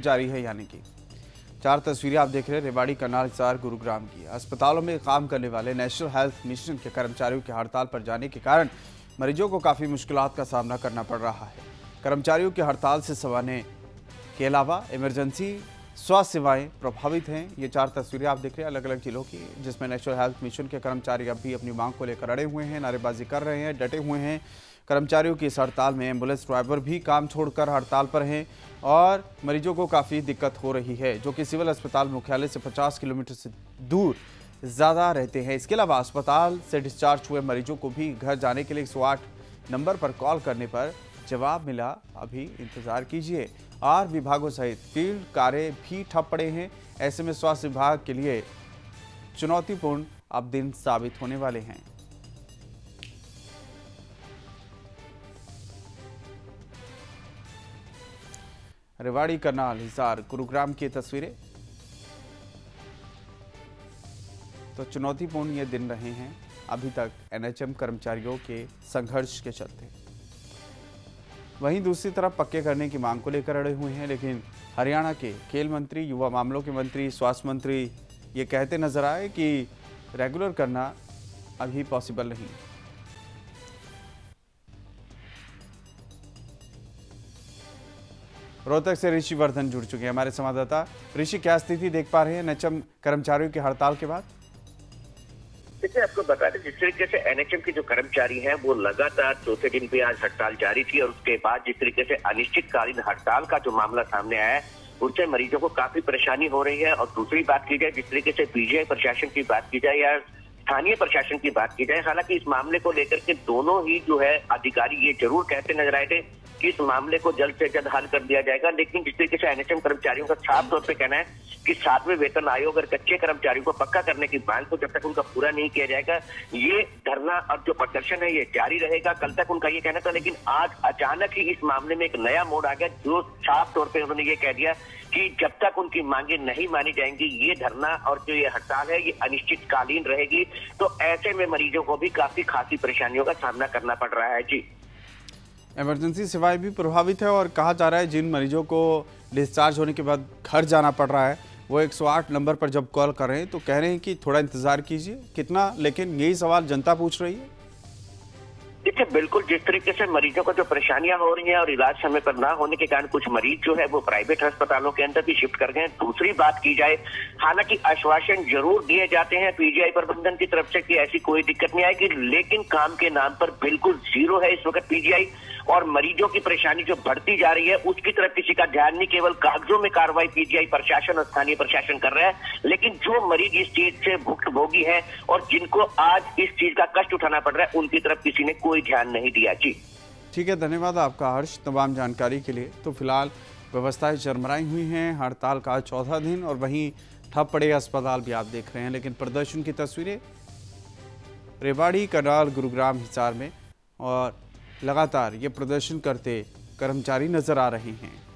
जारी है यानी कि। चार तस्वीरें आप देख रहे हैं, रेवाड़ी, करनाल, हिसार, गुरुग्राम की। अस्पतालों में काम करने वाले नेशनल हेल्थ मिशन के कर्मचारियों के हड़ताल पर जाने के कारण मरीजों को काफ़ी मुश्किलात का सामना करना पड़ रहा है। कर्मचारियों की हड़ताल से सवाने के अलावा इमरजेंसी स्वास्थ्य सेवाएँ प्रभावित हैं। ये चार तस्वीरें आप देख रहे हैं अलग अलग जिलों की, जिसमें नेशनल हेल्थ मिशन के कर्मचारी अब भी अपनी मांग को लेकर अड़े हुए हैं, नारेबाजी कर रहे हैं, डटे हुए हैं। कर्मचारियों की इस हड़ताल में एंबुलेंस ड्राइवर भी काम छोड़कर हड़ताल पर हैं और मरीजों को काफ़ी दिक्कत हो रही है, जो कि सिविल अस्पताल मुख्यालय से 50 किलोमीटर से दूर ज़्यादा रहते हैं। इसके अलावा अस्पताल से डिस्चार्ज हुए मरीजों को भी घर जाने के लिए एक सौ आठ नंबर पर कॉल करने पर जवाब मिला, अभी इंतज़ार कीजिए। आर विभागों सहित फ़ील्ड कार्य भी ठप पड़े हैं। ऐसे में स्वास्थ्य विभाग के लिए चुनौतीपूर्ण अब दिन साबित होने वाले हैं। रेवाड़ी करनाल हिसार, गुरुग्राम की तस्वीरें। तो चुनौतीपूर्ण ये दिन रहे हैं। अभी तक एनएचएम कर्मचारियों के संघर्ष के चलते। वहीं दूसरी तरफ़ पक्के करने की मांग को लेकर अड़े हुए हैं, लेकिन हरियाणा के खेल मंत्री, युवा मामलों के मंत्री, स्वास्थ्य मंत्री ये कहते नज़र आए कि रेगुलर करना अभी पॉसिबल नहीं। रोहतक से ऋषि वर्धन जुड़ चुके हैं हमारे संवाददाता। ऋषि, क्या स्थिति देख पा रहे हैं एनएचएम कर्मचारियों की हड़ताल के बाद? देखिए, आपको बता दें, जिस तरीके से एनएचएम के जो कर्मचारी हैं, वो लगातार चौथे दिन भी आज हड़ताल जारी थी और उसके बाद जिस तरीके से अनिश्चितकालीन हड़ताल का जो मामला सामने आया है उससे मरीजों को काफ़ी परेशानी हो रही है। और दूसरी बात की जाए, जिस तरीके से पीजीआई प्रशासन की बात की जाए या स्थानीय प्रशासन की बात की जाए, हालाँकि इस मामले को लेकर के दोनों ही जो है अधिकारी ये ज़रूर कहते नज़र आए थे कि इस मामले को जल्द से जल्द हल कर दिया जाएगा। लेकिन जिस तरीके से कर्मचारियों का साफ़ तौर पर कहना है कि सातवें वेतन आयोग और कच्चे कर्मचारियों को पक्का करने की मांग को जब तक उनका पूरा नहीं किया जाएगा, ये धरना और जो प्रदर्शन है, ये जारी रहेगा। कल तक उनका ये कहना था, लेकिन आज अचानक ही इस मामले में एक नया मोड़ आ गया, जो साफ़ तौर पर उन्होंने ये कह दिया कि जब तक उनकी मांगे नहीं मानी जाएँगी, ये धरना और जो ये हड़ताल है, ये अनिश्चितकालीन रहेगी। तो ऐसे में मरीजों को भी काफ़ी खासी परेशानियों का सामना करना पड़ रहा है। जी। इमरजेंसी सेवाएँ भी प्रभावित है और कहा जा रहा है जिन मरीजों को डिस्चार्ज होने के बाद घर जाना पड़ रहा है, वो 108 नंबर पर जब कॉल कर रहे हैं तो कह रहे हैं कि थोड़ा इंतज़ार कीजिए। कितना? लेकिन यही सवाल जनता पूछ रही है। देखिए, बिल्कुल जिस तरीके से मरीजों को जो परेशानियाँ हो रही हैं और इलाज समय पर ना होने के कारण कुछ मरीज़ जो है, वो प्राइवेट अस्पतालों के अंदर भी शिफ्ट कर गए हैं। दूसरी बात की जाए, हालाँकि आश्वासन ज़रूर दिए जाते हैं पीजीआई प्रबंधन की तरफ़ से कि ऐसी कोई दिक्कत नहीं आएगी, लेकिन काम के नाम पर बिल्कुल ज़ीरो है इस वक्त पीजीआई। और मरीजों की परेशानी जो बढ़ती जा रही है, उसकी तरफ़ किसी का ध्यान नहीं, केवल कागजों में कार्रवाई पीजीआई प्रशासन और स्थानीय प्रशासन कर रहा है। लेकिन जो मरीज़ इस चीज़ से भुक्त भोगी है और जिनको आज इस चीज़ का कष्ट उठाना पड़ रहा है, उनकी तरफ़ किसी ने कोई ध्यान नहीं दिया। जी। ठीक है, धन्यवाद आपका हर्ष तमाम जानकारी के लिए। तो फ़िलहाल व्यवस्थाएँ चरमराई हुई हैं, हड़ताल का चौथा दिन और वहीं ठप पड़े अस्पताल भी आप देख रहे हैं। लेकिन प्रदर्शन की तस्वीरें रेवाड़ी, करनाल, गुरुग्राम हिसार में और लगातार ये प्रदर्शन करते कर्मचारी नज़र आ रहे हैं।